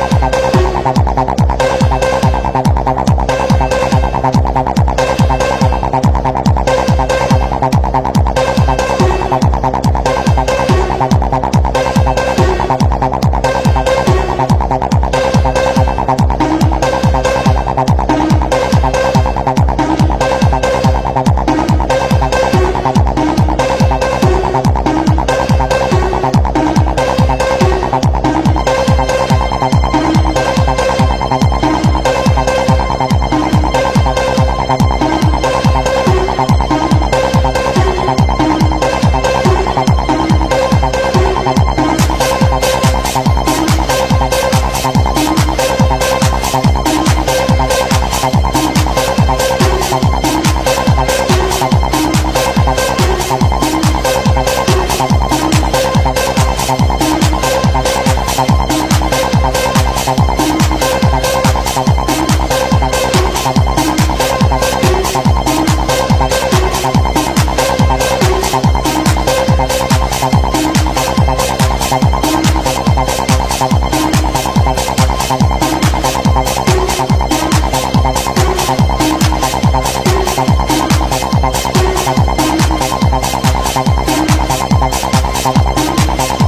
Bye-bye. Bye.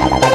Thank